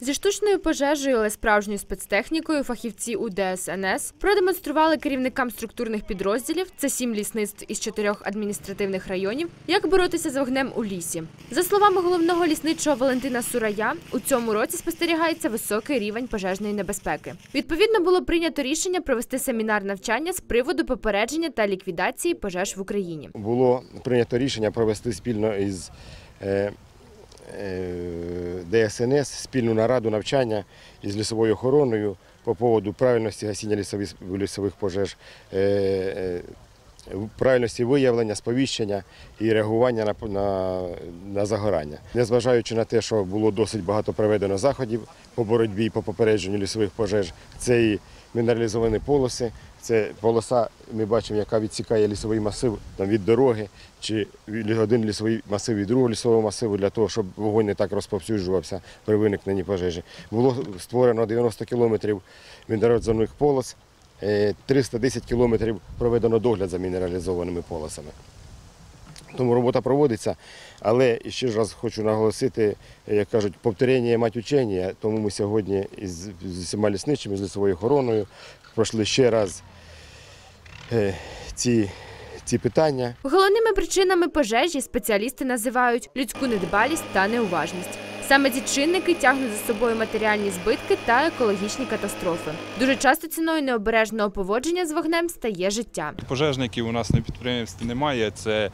Зі штучною пожежею, але справжньою спецтехнікою фахівці УДСНС продемонстрували керівникам структурних підрозділів це сім лісництв із чотирьох адміністративних районів, як боротися з вогнем у лісі. За словами головного лісничого Валентина Сурая, у цьому році спостерігається високий рівень пожежної небезпеки. Відповідно, було прийнято рішення провести семінар навчання з приводу попередження та ліквідації пожеж в Україні. було прийнято рішення провести спільно із е, е, ДСНС спільну нараду навчання із лісовою охороною по поводу правильності гасіння лісових, пожеж, е, е, правильності виявлення, сповіщення і реагування на, на, на загорання. Незважаючи на те, що було досить багато проведено заходів по боротьбі і по попередженню лісових пожеж, це і мінералізовані полоси, це полоса, ми бачимо, яка відсікає лісовий масив там, від дороги, чи один лісовий масив від другого лісового масиву для того, щоб вогонь не так розповсюджувався при виникненні пожежі. Було створено 90 кілометрів мінералізованих полос, 310 кілометрів проведено догляд за мінералізованими полосами. Тому робота проводиться, але ще раз хочу наголосити, як кажуть, повторення мать учення, тому ми сьогодні із усіма лісничими, з лісовою охороною пройшли ще раз е, ці, ці питання. Головними причинами пожежі спеціалісти називають людську недбалість та неуважність. Саме ці чинники тягнуть за собою матеріальні збитки та екологічні катастрофи. Дуже часто ціною необережного поводження з вогнем стає життя. Пожежників у нас на підприємстві немає. Це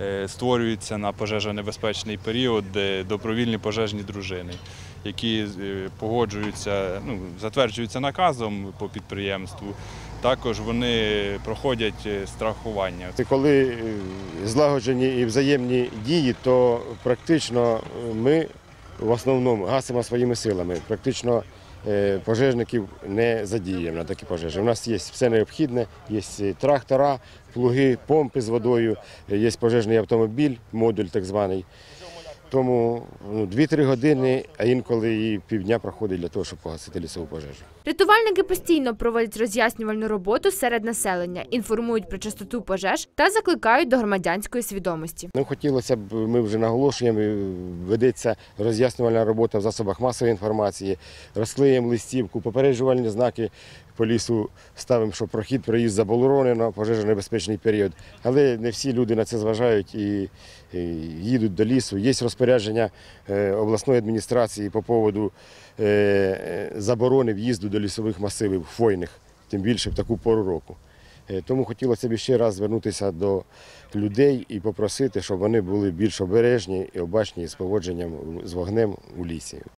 е, створюється на пожежонебезпечний період добровільні пожежні дружини, які е, погоджуються, ну, затверджуються наказом по підприємству. Також вони проходять е, страхування. Коли злагоджені і взаємні дії, то практично ми в основному гасимо своїми силами. Практично е, пожежників не задіємо на такі пожежі. У нас є все необхідне, є трактора, плуги, помпи з водою, є пожежний автомобіль, модуль так званий. Тому ну, 2-3 години, а інколи і півдня проходить для того, щоб погасити лісову пожежу. Рятувальники постійно проводять роз'яснювальну роботу серед населення, інформують про частоту пожеж та закликають до громадянської свідомості. Ну, хотілося б, ми вже наголошуємо, ведеться роз'яснювальна робота в засобах масової інформації, розклеїмо листівку, попереджувальні знаки по лісу ставимо, що прохід, проїзд заборонено, пожежонебезпечний період. Але не всі люди на це зважають і, їдуть до лісу. Є розпорядження е, обласної адміністрації по поводу е, заборони в'їзду до лісових масивів хвойних, тим більше в таку пору року. Е, Тому хотілося б ще раз звернутися до людей і попросити, щоб вони були більш обережні і обачні з поводженням з вогнем у лісі.